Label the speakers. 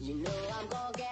Speaker 1: You know I'm gonna get.